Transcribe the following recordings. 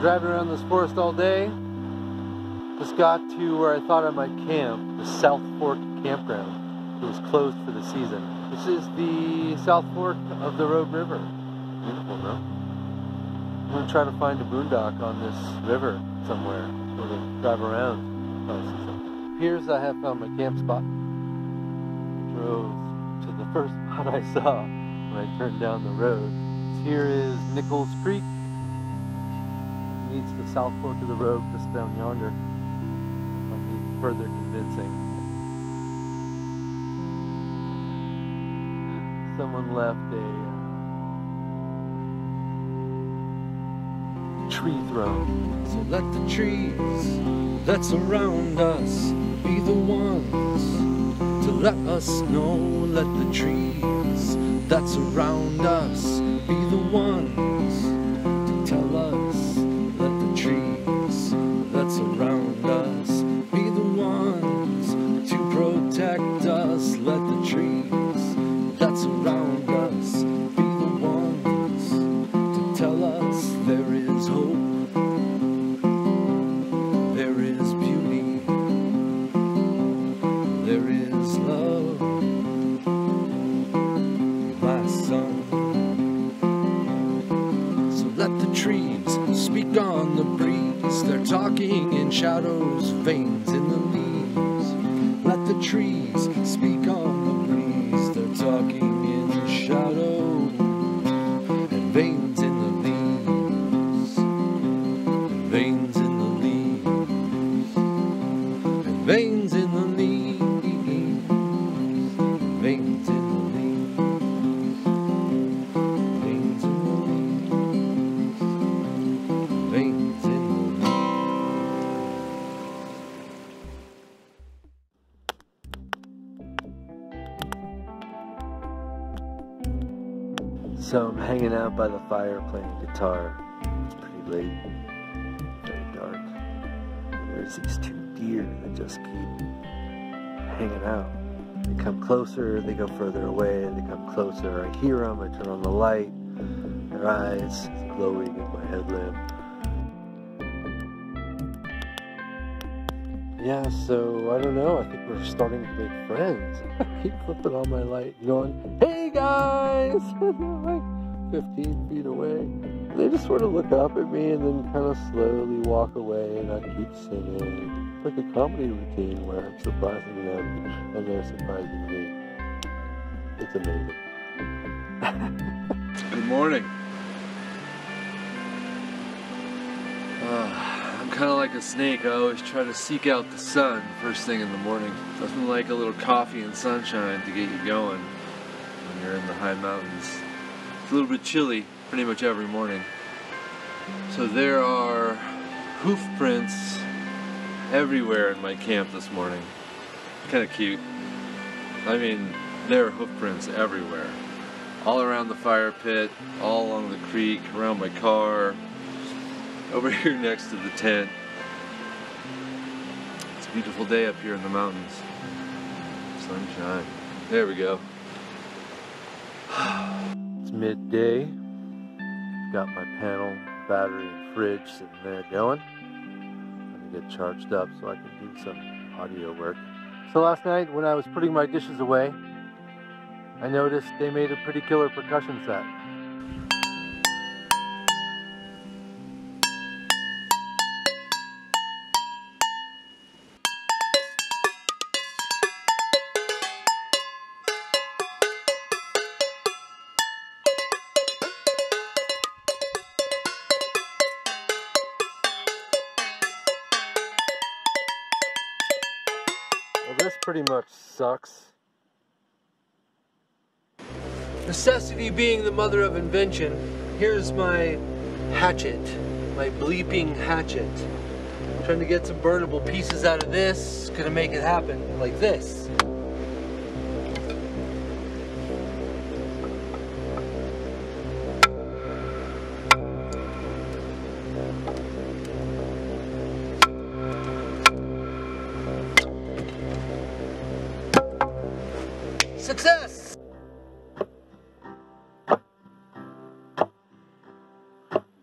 Driving around this forest all day. Just got to where I thought I might camp, the South Fork Campground. It was closed for the season. This is the South Fork of the Rogue River. Beautiful, no? I'm gonna try to find a boondock on this river somewhere, sort of drive around. Appears I have found my camp spot. Drove to the first spot I saw when I turned down the road. Here is Nichols Creek. Meets the South Fork of the Rogue just down yonder. Might need further convincing. Someone left a uh, tree throne. So let the trees that surround us be the ones to let us know. Let the trees that surround us be the ones us there is hope. There is beauty. There is love. My son. So let the trees speak on the breeze. They're talking in shadows, veins in the leaves. Let the trees speak on So I'm hanging out by the fire playing guitar. It's pretty late, very dark. There's these two deer that just keep hanging out. They come closer, they go further away, they come closer. I hear them, I turn on the light. Their eyes glowing in my headlamp. Yeah, so I don't know. I think we're starting to make friends. I keep flipping on my light and going, hey guys! Like 15 feet away. They just sort of look up at me and then kind of slowly walk away, and I keep singing. It's like a comedy routine where I'm surprising them and they're surprising me. It's amazing. Good morning. Uh, kind of like a snake. I always try to seek out the sun first thing in the morning. Nothing like a little coffee and sunshine to get you going when you're in the high mountains. It's a little bit chilly pretty much every morning. So there are hoof prints everywhere in my camp this morning. Kind of cute. I mean, there are hoof prints everywhere all around the fire pit, all along the creek, around my car, over here next to the tent. It's a beautiful day up here in the mountains. Sunshine. There we go. It's midday. Got my panel, battery, and fridge sitting there going. Let me get charged up so I can do some audio work. So last night when I was putting my dishes away, I noticed they made a pretty killer percussion set. Well, this pretty much sucks. Necessity being the mother of invention, here's my hatchet, my bleeping hatchet. trying to get some burnable pieces out of this, gonna make it happen like this.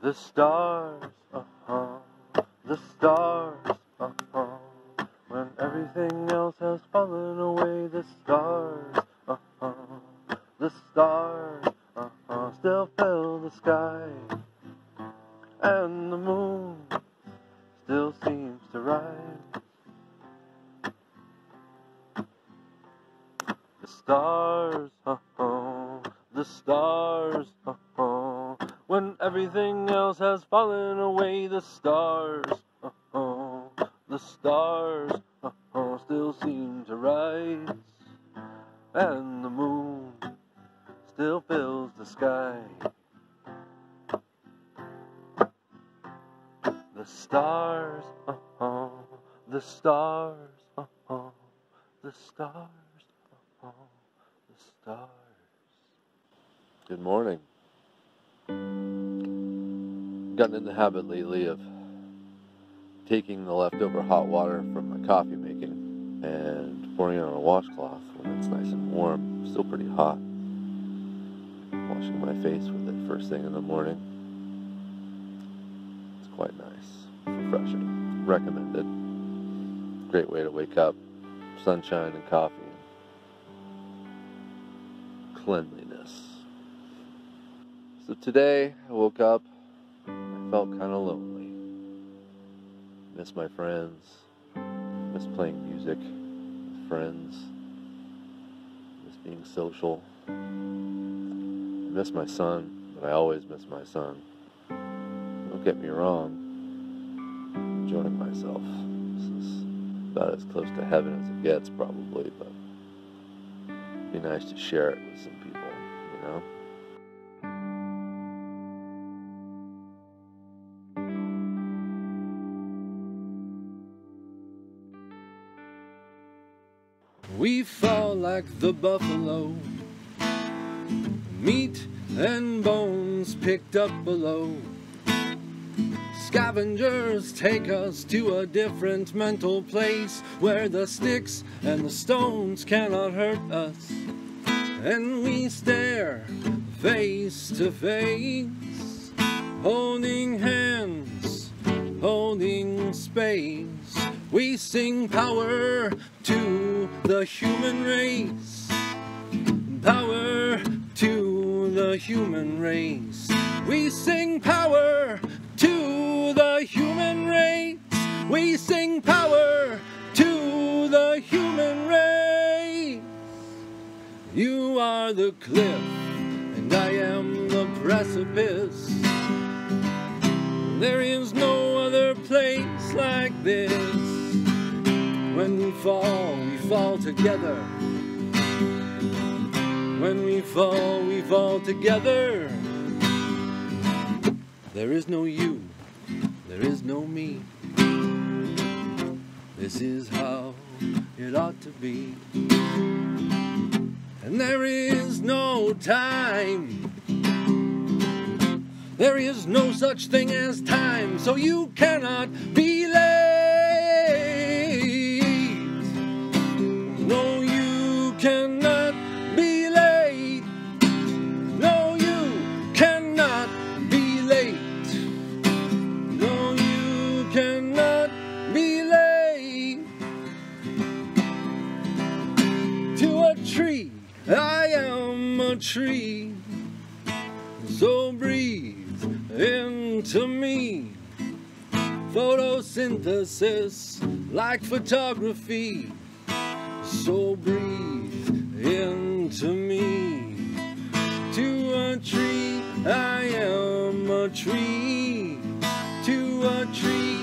The stars are stars. Uh-huh. When everything else has fallen away, the stars. Uh-huh. The stars uh-huh. still fill the sky. And the moon still seems to rise. The stars, uh-huh. The stars, uh-huh. When everything else has fallen away, the stars, uh-huh. The stars, uh-huh. Still seem to rise. And the moon still fills the sky. The stars, uh-huh. The stars. The stars. The stars. Good morning. Gotten in the habit lately of taking the leftover hot water from my coffee making and pouring it on a washcloth when it's nice and warm, still pretty hot. Washing my face with it first thing in the morning. It's quite nice, refreshing, recommended. Great way to wake up, sunshine and coffee, cleanliness. So today I woke up, felt kind of lonely. Miss my friends, miss playing music with friends, miss being social. I miss my son, but I always miss my son. Don't get me wrong, enjoying myself. This is about as close to heaven as it gets, probably, but it'd be nice to share it with some people, you know? We fall like the buffalo, meat and bones picked up below. Scavengers take us to a different mental place where the sticks and the stones cannot hurt us. And we stare face to face, holding hands, holding space. We sing power to the human race. Power to the human race. We sing power to the human race. We sing power to the human race. You are the cliff, and I am the precipice. There is no other place like this. When we fall, we fall together. When we fall, we fall together. There is no you, there is no me. This is how it ought to be. And there is no time. There is no such thing as time, so you cannot be tree, I am a tree. So breathe into me. Photosynthesis, like photography. So breathe into me. To a tree, I am a tree to a tree.